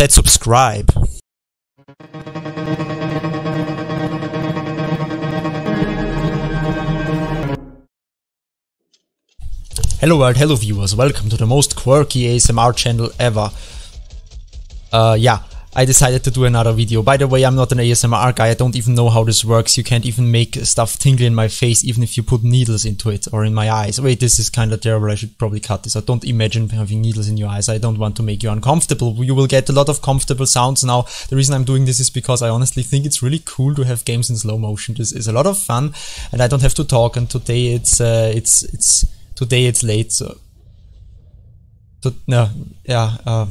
said subscribe. Hello world, hello viewers, welcome to the most quirky ASMR channel ever. Uh, yeah, I decided to do another video. By the way, I'm not an ASMR guy, I don't even know how this works. You can't even make stuff tingle in my face even if you put needles into it or in my eyes. Wait, this is kinda terrible, I should probably cut this. I don't imagine having needles in your eyes, I don't want to make you uncomfortable. You will get a lot of comfortable sounds now. The reason I'm doing this is because I honestly think it's really cool to have games in slow motion. This is a lot of fun and I don't have to talk and today it's, uh, it's, it's, today it's late, so... To, no, yeah, uh,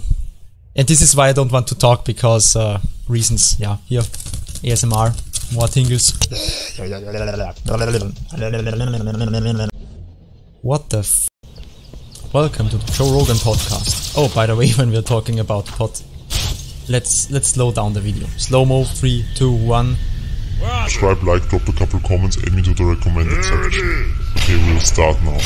and this is why I don't want to talk, because uh, reasons, yeah, here, ASMR, more tingles. What the f... Welcome to the Joe Rogan podcast. Oh, by the way, when we're talking about pot, let's let's slow down the video. Slow-mo, 3, 2, 1. Subscribe, like, drop a couple comments, add me to the recommended section. Okay, we'll start now.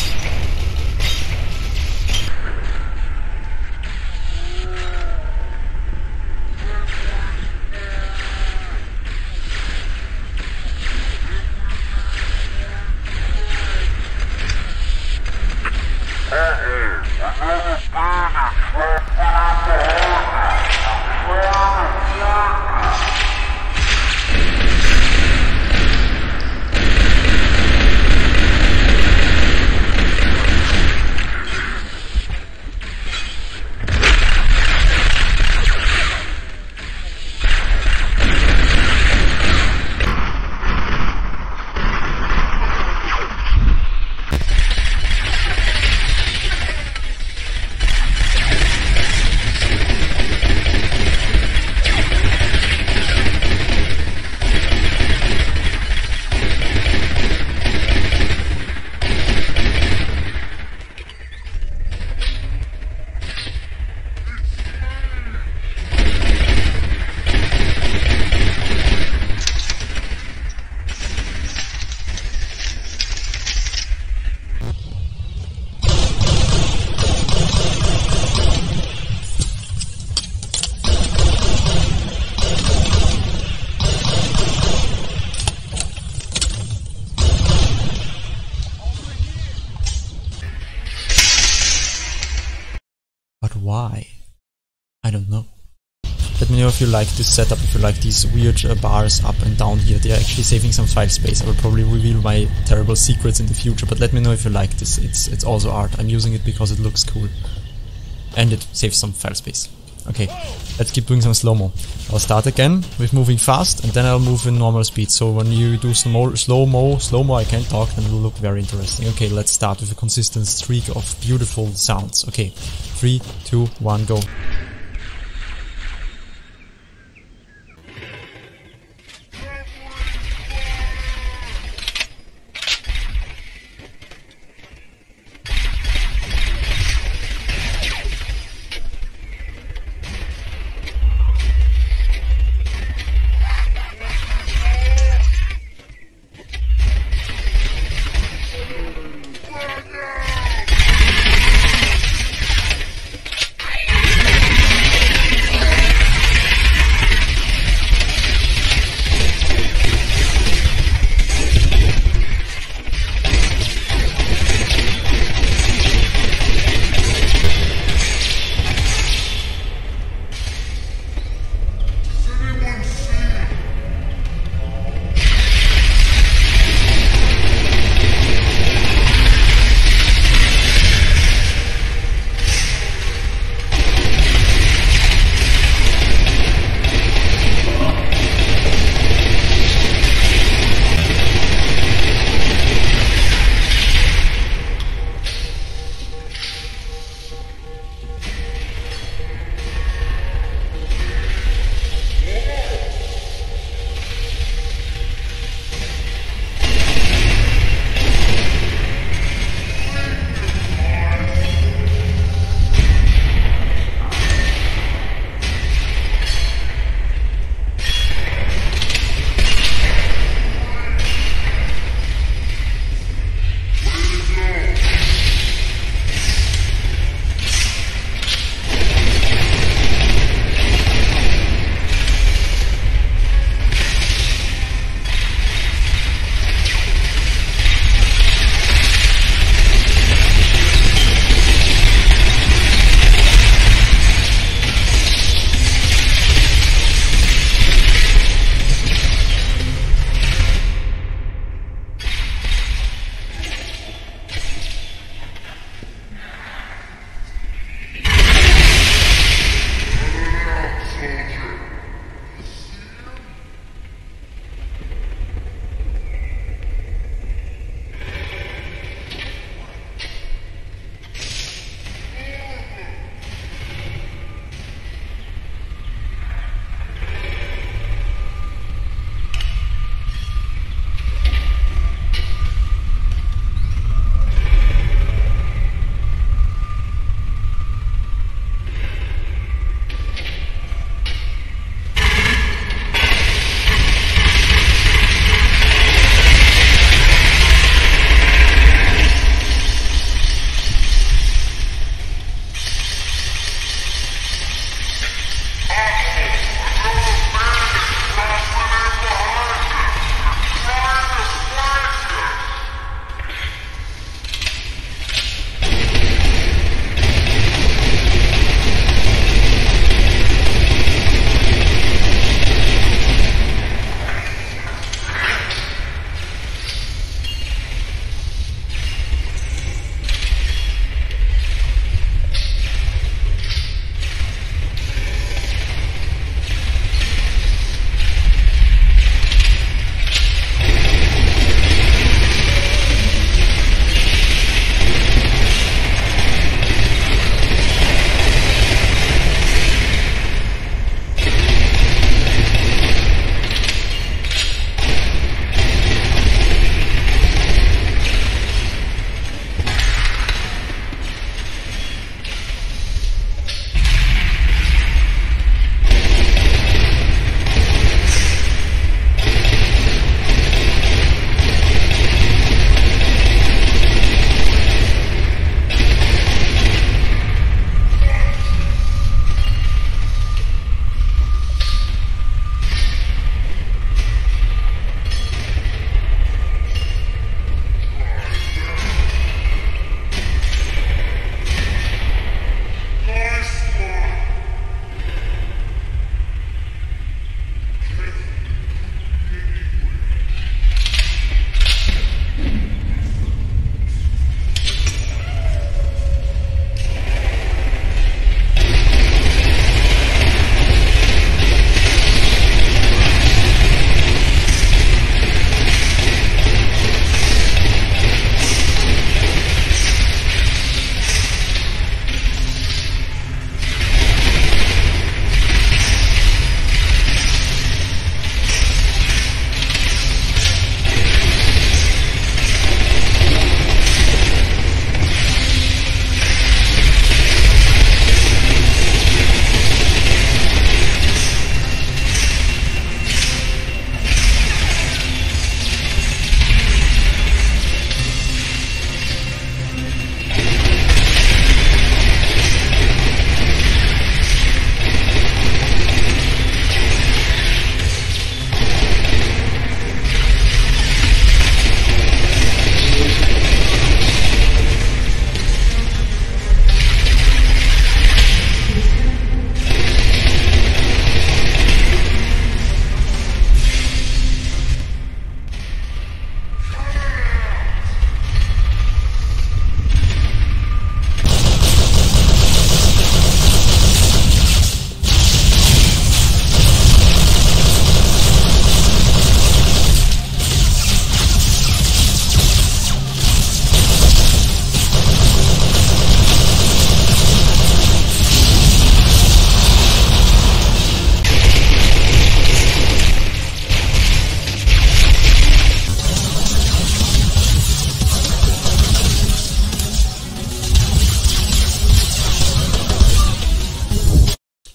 If you like this setup, if you like these weird uh, bars up and down here. They're actually saving some file space. I will probably reveal my terrible secrets in the future, but let me know if you like this. It's it's also art. I'm using it because it looks cool. And it saves some file space. Okay, let's keep doing some slow-mo. I'll start again with moving fast, and then I'll move in normal speed. So when you do slow-mo, slow-mo, slow-mo, I can't talk, then it will look very interesting. Okay, let's start with a consistent streak of beautiful sounds. Okay, three, two, one, go.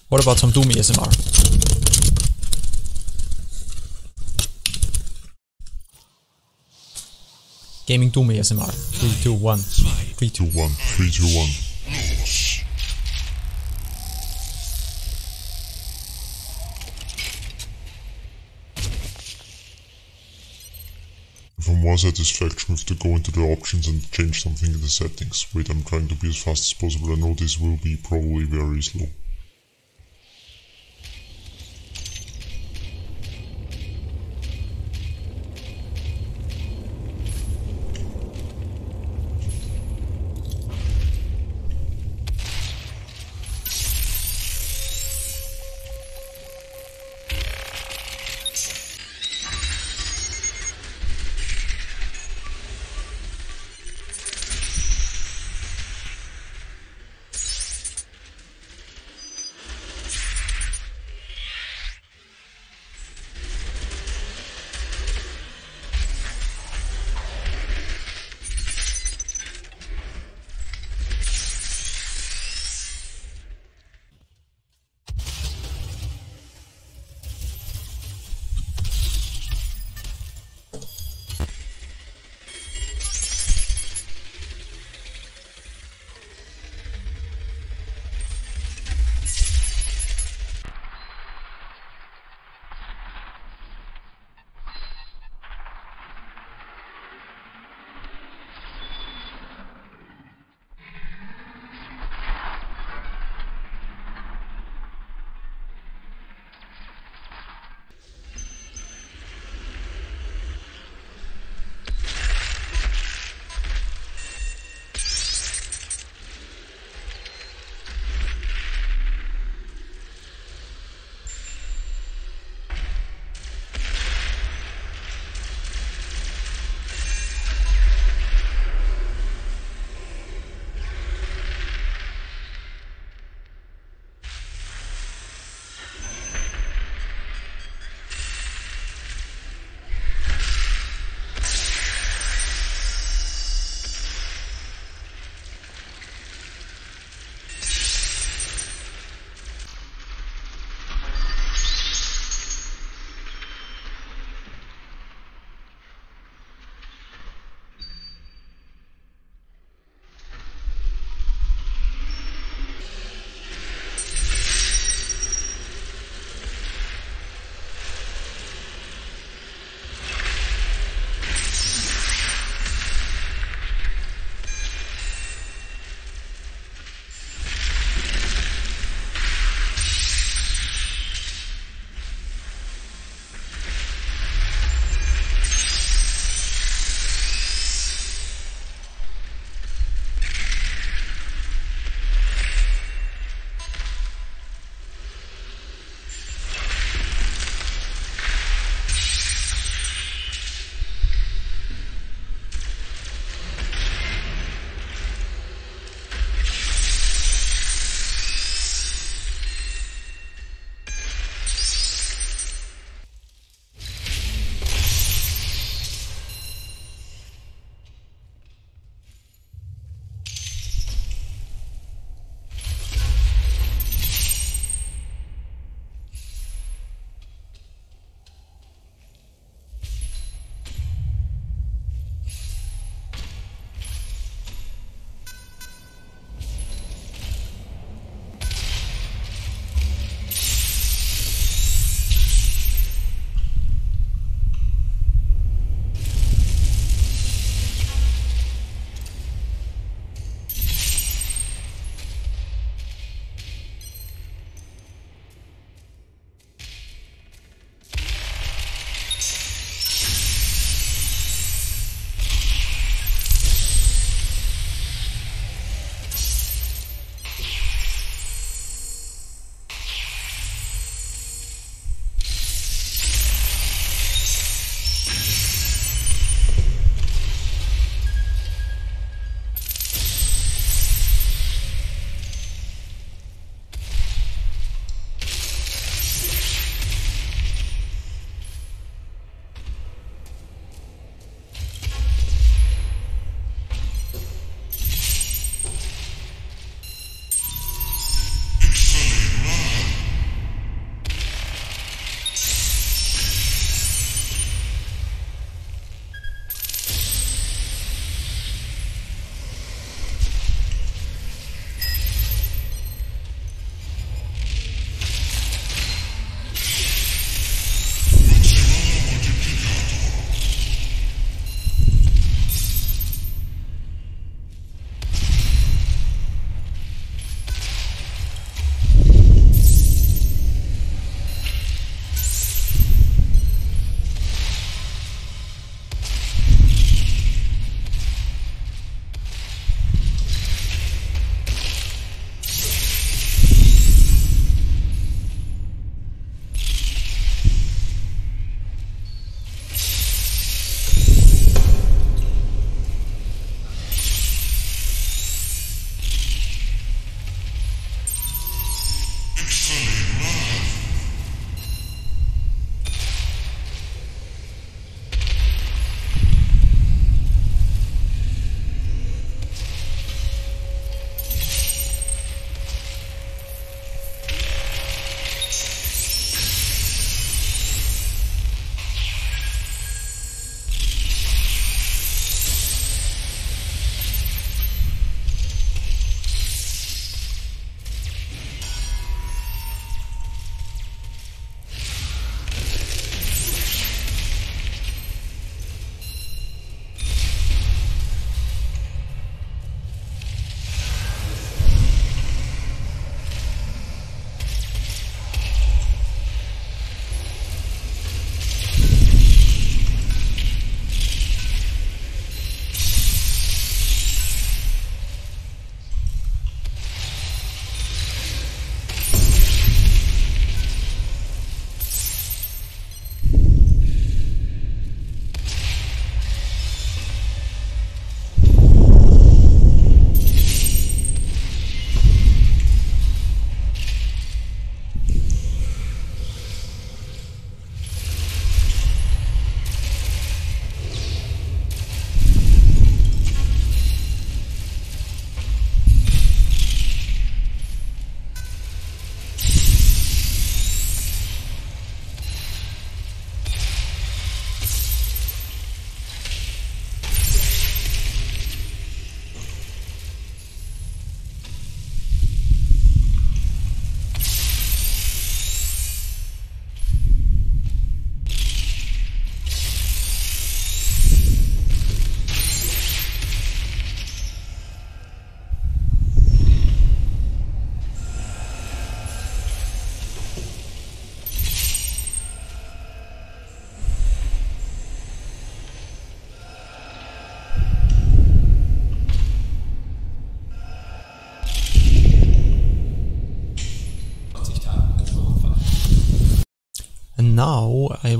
What about some Doom ASMR? Gaming Doom ASMR. 3, 2, 1. 3, 2, 2 1. 3 2 1. For more satisfaction, we have to go into the options and change something in the settings. Wait, I'm trying to be as fast as possible. I know this will be probably very slow.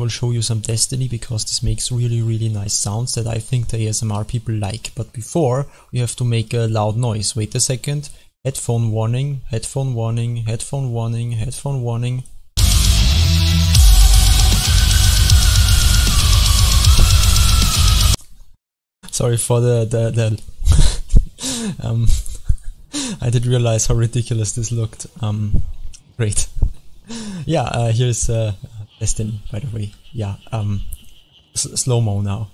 Will show you some Destiny because this makes really really nice sounds that I think the ASMR people like. But before we have to make a loud noise. Wait a second. Headphone warning, headphone warning, headphone warning, headphone warning. Sorry for the the, the um I did realize how ridiculous this looked. Um great. yeah, uh, here's uh, Destiny by the way. Yeah, um slow-mo now.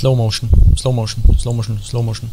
Slow motion, slow motion, slow motion, slow motion.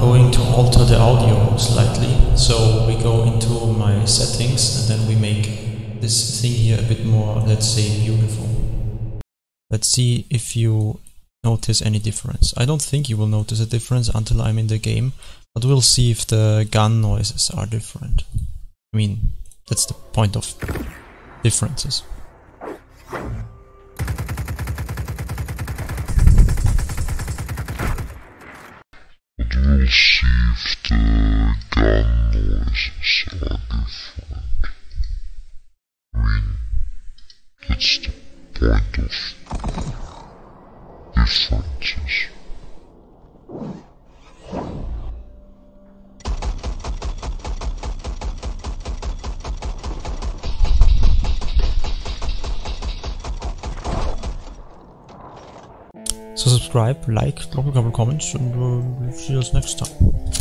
Going to alter the audio slightly. So we go into my settings and then we make this thing here a bit more, let's say, beautiful. Let's see if you notice any difference. I don't think you will notice a difference until I'm in the game, but we'll see if the gun noises are different. I mean, that's the point of differences. If the uh, gun noises are different. I the point of differences. So subscribe, like, drop a couple comments, and uh, we'll see us next time.